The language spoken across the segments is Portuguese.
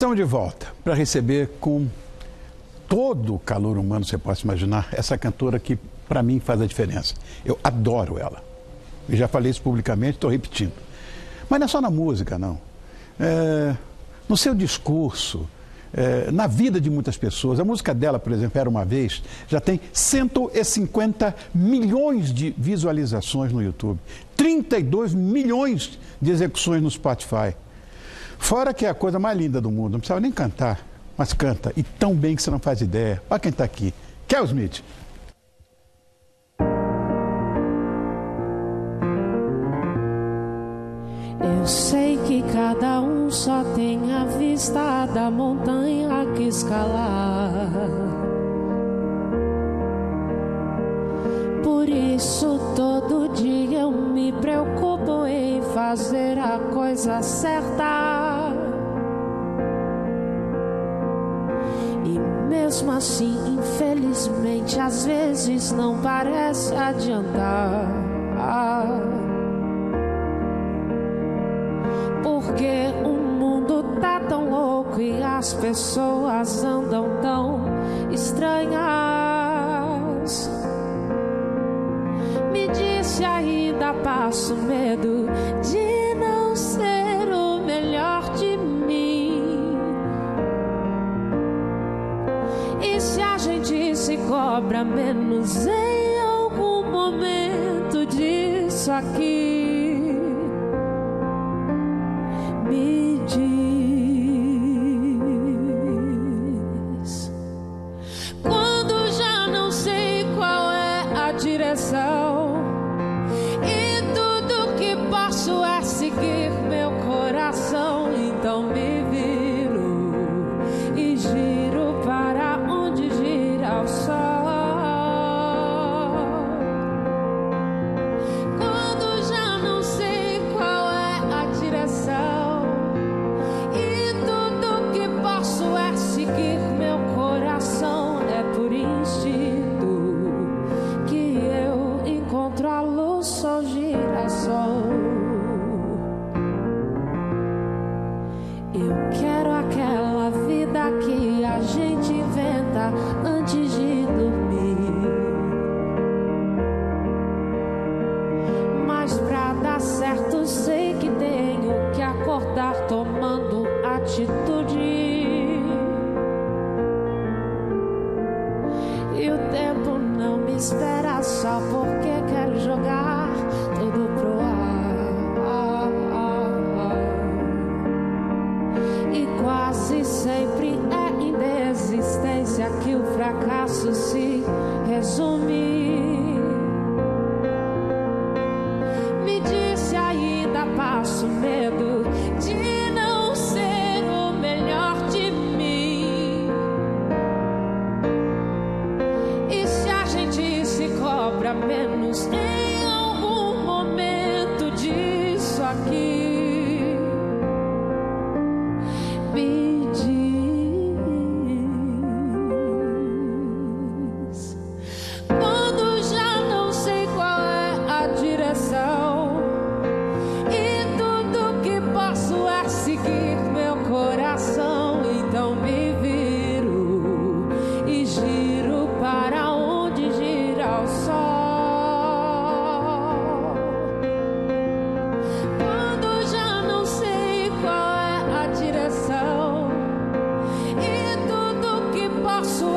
Estamos de volta para receber com todo o calor humano você possa imaginar essa cantora que para mim faz a diferença. Eu adoro ela. Eu já falei isso publicamente, estou repetindo. Mas não é só na música, não. É, no seu discurso, é, na vida de muitas pessoas. A música dela, por exemplo, Era Uma Vez, já tem 150 milhões de visualizações no YouTube, 32 milhões de execuções no Spotify. Fora que é a coisa mais linda do mundo, não precisava nem cantar, mas canta, e tão bem que você não faz ideia. Olha quem está aqui, Kel Smith. Eu sei que cada um só tem a vista da montanha que escalar. Por isso todo dia eu me preocupo fazer a coisa certa. E mesmo assim, infelizmente, às vezes não parece adiantar. Porque o mundo tá tão louco e as pessoas andam tão estranhas. Me disse passo medo de não ser o melhor de mim. E se a gente se cobra menos em algum momento disso aqui? Fracasso se resume.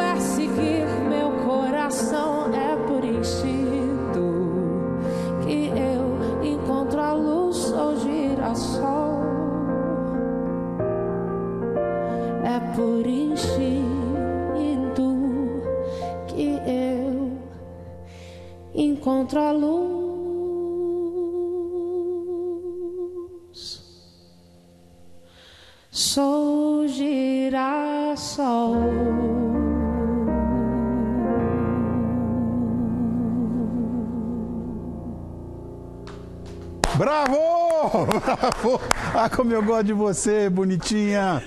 É seguir meu coração. É por instinto que eu encontro a luz ou girassol. É por instinto que eu encontro a luz. Sou girassol. Bravo! Bravo! Ah, como eu gosto de você, bonitinha.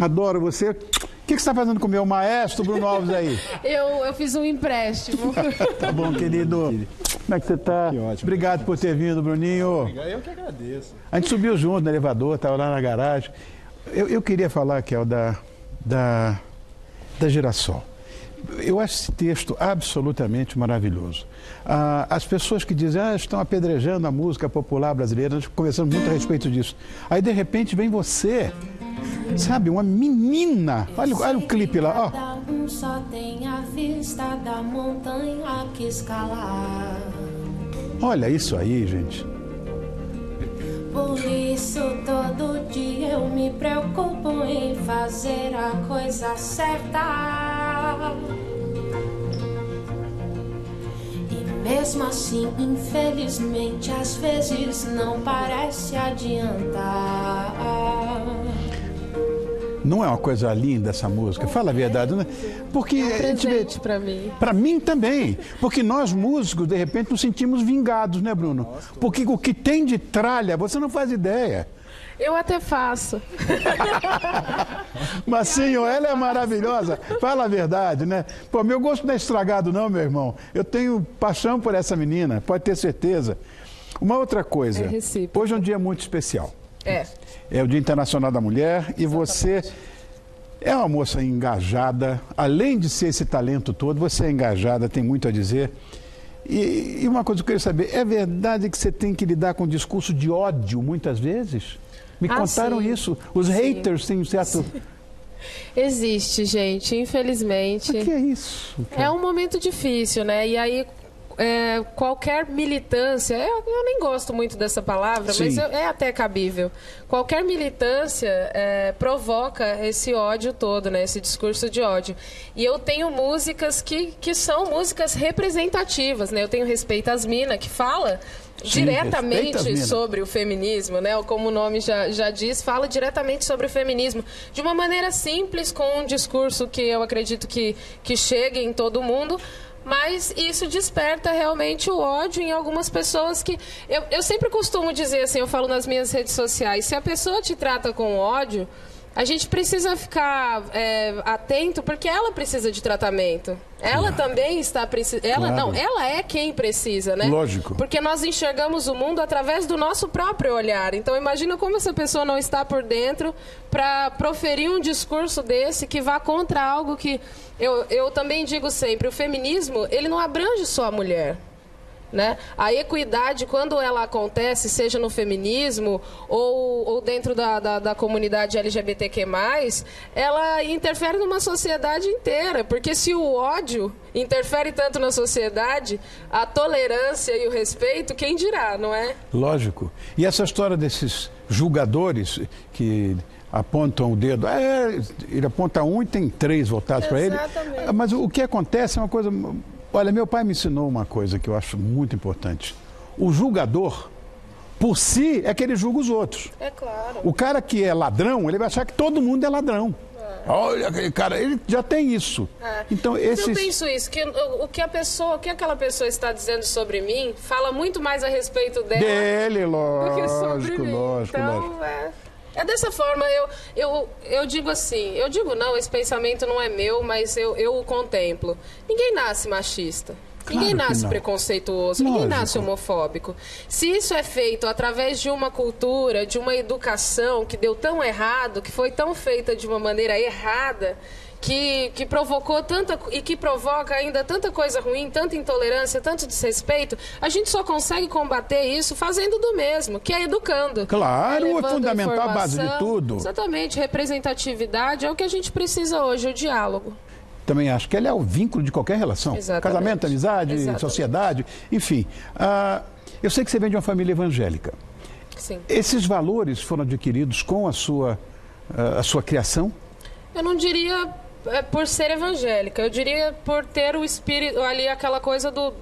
Adoro você. O que, que você está fazendo com o meu maestro, Bruno Alves, aí? Eu, eu fiz um empréstimo. Tá bom, querido. Como é que você está? Que ótimo. Obrigado por ter vindo, Bruninho. Eu que agradeço. A gente subiu junto no elevador, estava lá na garagem. Eu, eu queria falar, Kel, da, da, da Girassol. Eu acho esse texto absolutamente maravilhoso. Ah, as pessoas que dizem, ah, estão apedrejando a música popular brasileira, nós conversamos muito a respeito disso. Aí, de repente, vem você, sabe, uma menina. Olha, olha o clipe lá, ó. Um só tem a vista da montanha que escalar. Olha isso aí, gente. Por isso todo dia eu me preocupo em fazer a coisa certa. E mesmo assim, infelizmente, às vezes não parece adiantar. Não é uma coisa linda essa música? Fala a verdade, né? Porque gente vê- Presente pra mim. Para mim também. Porque nós músicos, de repente, nos sentimos vingados, né, Bruno? Porque o que tem de tralha, você não faz ideia. Eu até faço. Mas sim, ela é maravilhosa. Fala a verdade, né? Pô, meu gosto não é estragado, não, meu irmão. Eu tenho paixão por essa menina, pode ter certeza. Uma outra coisa. É. Hoje é um dia muito especial. É. É o Dia Internacional da Mulher e você é uma moça engajada, além de ser esse talento todo, você é engajada, tem muito a dizer. E, e uma coisa que eu queria saber, é verdade que você tem que lidar com discurso de ódio muitas vezes? Me Ah, contaram sim. isso. Os Sim. haters têm um certo. Existe, gente, infelizmente. O que é isso? É um momento difícil, né? E aí, é, qualquer militância, eu, eu nem gosto muito dessa palavra, Sim. mas eu- é até cabível. Qualquer militância é, provoca esse ódio todo, né? Esse discurso de ódio. E eu tenho músicas que, que são músicas representativas, né? Eu tenho Respeito às Minas, que fala Sim, diretamente sobre o feminismo, né? Ou como o nome já, já diz, fala diretamente sobre o feminismo. De uma maneira simples, com um discurso que eu acredito que, que chegue em todo mundo. Mas isso desperta realmente o ódio em algumas pessoas que. Eu, eu sempre costumo dizer assim, eu falo nas minhas redes sociais, se a pessoa te trata com ódio, a gente precisa ficar é, atento porque ela precisa de tratamento. Ela também está precisando. Ela Claro. não, ela é quem precisa, né? Lógico. Porque nós enxergamos o mundo através do nosso próprio olhar. Então imagina como essa pessoa não está por dentro para proferir um discurso desse que vá contra algo que eu, eu também digo sempre, o feminismo, ele não abrange só a mulher. Né? A equidade, quando ela acontece, seja no feminismo ou, ou dentro da, da, da comunidade LGBTQ+, ela interfere numa sociedade inteira. Porque se o ódio interfere tanto na sociedade, a tolerância e o respeito, quem dirá, não é? Lógico. E essa história desses julgadores que apontam o dedo, é, ele aponta um e tem três voltados para ele. Exatamente. Mas o que acontece é uma coisa. Olha, meu pai me ensinou uma coisa que eu acho muito importante. O julgador, por si, é que ele julga os outros. É claro. O cara que é ladrão, ele vai achar que todo mundo é ladrão. Olha aquele cara, ele já tem isso. É. Então, Mas Eu esses. penso isso, que o, que a pessoa, o que aquela pessoa está dizendo sobre mim, fala muito mais a respeito dela Dele, do que sobre lógico, mim. lógico, então, lógico. É, é dessa forma, eu, eu, eu digo assim, eu digo não, esse pensamento não é meu, mas eu, eu o contemplo. Ninguém nasce machista. Ninguém Claro que nasce preconceituoso, ninguém Lógico. nasce homofóbico. Se isso é feito através de uma cultura, de uma educação que deu tão errado, que foi tão feita de uma maneira errada, que, que provocou tanta e que provoca ainda tanta coisa ruim, tanta intolerância, tanto desrespeito, a gente só consegue combater isso fazendo do mesmo, que é educando. Claro, é fundamental a base de tudo. Exatamente, representatividade é o que a gente precisa hoje, o diálogo. Também acho que ele é o vínculo de qualquer relação. Exatamente. Casamento, amizade, Exatamente. sociedade, enfim. Ah, eu sei que você vem de uma família evangélica. Sim. Esses valores foram adquiridos com a sua, ah, a sua criação? Eu não diria por ser evangélica, eu diria por ter o espírito ali, aquela coisa do,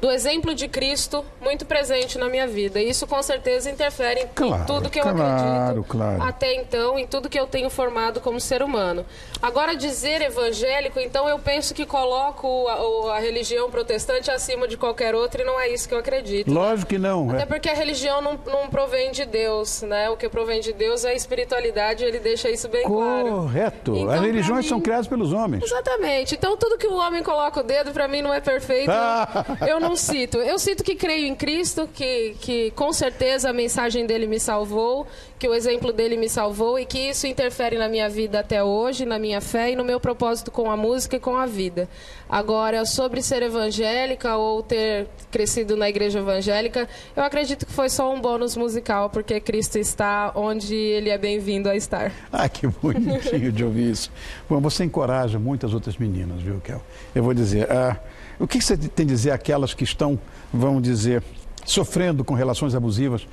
do exemplo de Cristo muito presente na minha vida. E isso com certeza interfere em, Claro, tudo que eu claro, acredito claro. até então, em tudo que eu tenho formado como ser humano. Agora, dizer evangélico, então eu penso que coloco a, a religião protestante acima de qualquer outra e não é isso que eu acredito. Lógico que não. Até é. porque a religião não, não provém de Deus, né? O que provém de Deus é a espiritualidade, ele deixa isso bem claro. Correto. Então, As religiões mim- são criadas pelos homens. Exatamente. Então tudo que o homem coloca o dedo pra mim não é perfeito. Ah. Eu não cito. Eu cito que creio em Cristo, que, que com certeza a mensagem dele me salvou, que o exemplo dele me salvou e que isso interfere na minha vida até hoje, na minha fé e no meu propósito com a música e com a vida. Agora, sobre ser evangélica ou ter crescido na igreja evangélica, eu acredito que foi só um bônus musical, porque Cristo está onde ele é bem-vindo a estar. Ah, que bonitinho de ouvir isso. Bom, você encoraja muitas outras meninas, viu, Kel? Eu vou dizer, ah, o que você tem a dizer àquelas que estão, vamos dizer, sofrendo com relações abusivas?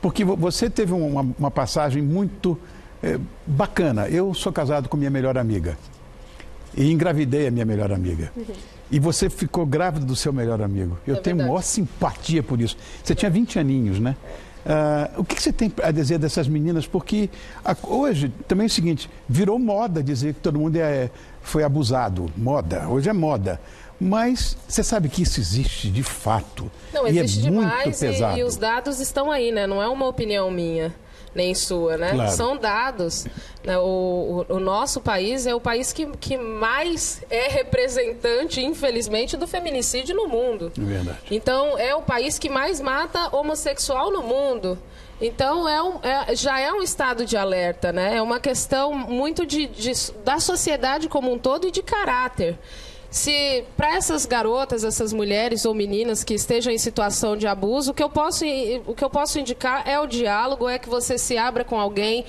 Porque você teve uma, uma passagem muito é, bacana. Eu sou casado com minha melhor amiga e engravidei a minha melhor amiga. Uhum. E você ficou grávida do seu melhor amigo. Eu é tenho maior simpatia por isso. Você tinha 20 aninhos, né? Uh, o que, você tem a dizer dessas meninas? Porque a, hoje também é o seguinte: virou moda dizer que todo mundo é, foi abusado. Moda, hoje é moda. Mas você sabe que isso existe de fato. Não, e existe é demais muito pesado. E, e os dados estão aí, né? Não é uma opinião minha nem sua, né? Claro. São dados. Né? O, o, o, nosso país é o país que, que mais é representante, infelizmente, do feminicídio no mundo. É verdade. Então, é o país que mais mata homossexual no mundo. Então, é um, é, já é um estado de alerta, né? É uma questão muito de, de da sociedade como um todo e de caráter se para essas garotas, essas mulheres ou meninas que estejam em situação de abuso, o que eu posso, o que eu posso indicar é o diálogo, é que você se abra com alguém,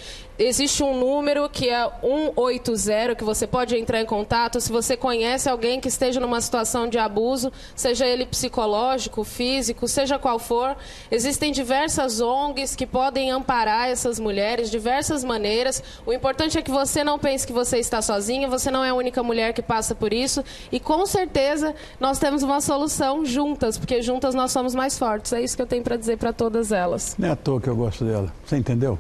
existe um número que é 180 que você pode entrar em contato se você conhece alguém que esteja numa situação de abuso, seja ele psicológico, físico, seja qual for. Existem diversas ONGs que podem amparar essas mulheres, diversas maneiras. O importante é que você não pense que você está sozinha, você não é a única mulher que passa por isso e com certeza nós temos uma solução juntas, porque juntas nós somos mais fortes. É isso que eu tenho para dizer para todas elas. Não é à toa que eu gosto dela. Você entendeu?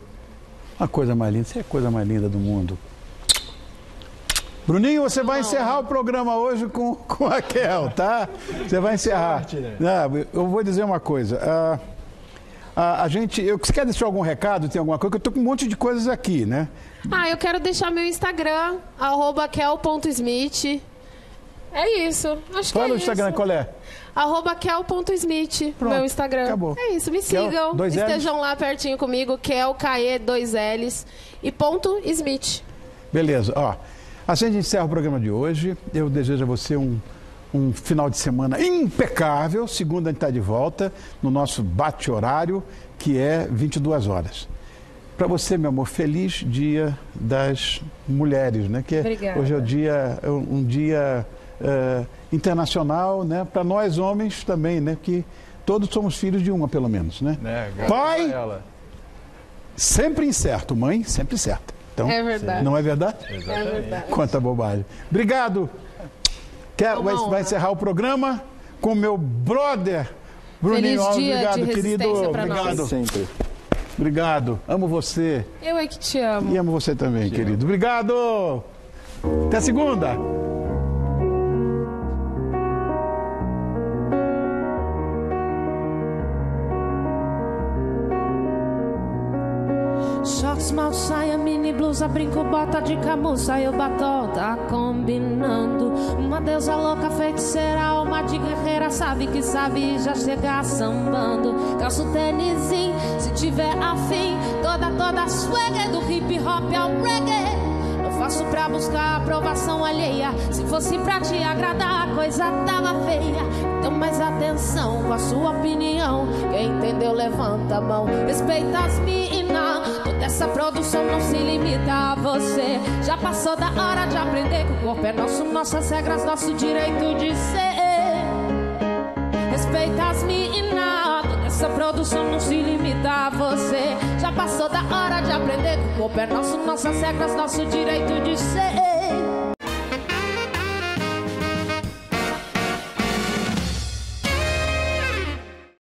Uma coisa mais linda, você é a coisa mais linda do mundo. Bruninho, você vai encerrar o programa hoje com, com a Kel, tá? Você vai encerrar. Não, eu vou dizer uma coisa. A, a, a gente. Eu, você quer deixar algum recado? Tem alguma coisa? Eu estou com um monte de coisas aqui, né? Ah, eu quero deixar meu Instagram, kel.smith. É isso. Acho Fala que é o Instagram, isso. qual é? Arroba kel.smith, meu Instagram. Acabou. É isso, me Kel, sigam. dois estejam L's? lá pertinho comigo, Kel, KE, dois L's e ponto Smith. Beleza, ó. Assim a gente encerra o programa de hoje. Eu desejo a você um, um final de semana impecável. Segunda a gente está de volta no nosso bate-horário, que é 22 horas. Para você, meu amor, feliz Dia das Mulheres, né? Que Obrigada. hoje é o dia, é um dia uh, internacional, né? Para nós homens também, né? Que todos somos filhos de uma, pelo menos, né? É, Pai, sempre incerto. Mãe, sempre certa. Então, é verdade. Não é verdade? Exatamente. É verdade. Quanta bobagem. Obrigado. Quer, vai, vai, encerrar o programa com meu brother Bruninho Alves. Obrigado, querido. Obrigado. Nós. Sempre. Obrigado. Amo você. Eu é que te amo. E amo você também, te querido. Amo. Obrigado. Até segunda. Blusa, brinco, bota de camuça e o batom tá combinando. Uma deusa louca, feiticeira, alma de guerreira, sabe que sabe já chegar sambando. Calço tênisinho, se tiver afim, toda, toda swag do hip hop ao reggae. Não faço pra buscar aprovação alheia. Se fosse pra te agradar, a coisa tava feia. Então mais atenção com a sua opinião. Quem entendeu, levanta a mão. Respeita as minas. Produção não se limita a você. Já passou da hora de aprender que o corpo é nosso, nossas regras, nosso direito de ser. Respeita as minas. Essa produção não se limita a você. Já passou da hora de aprender que o corpo é nosso, nossas regras, nosso direito de ser.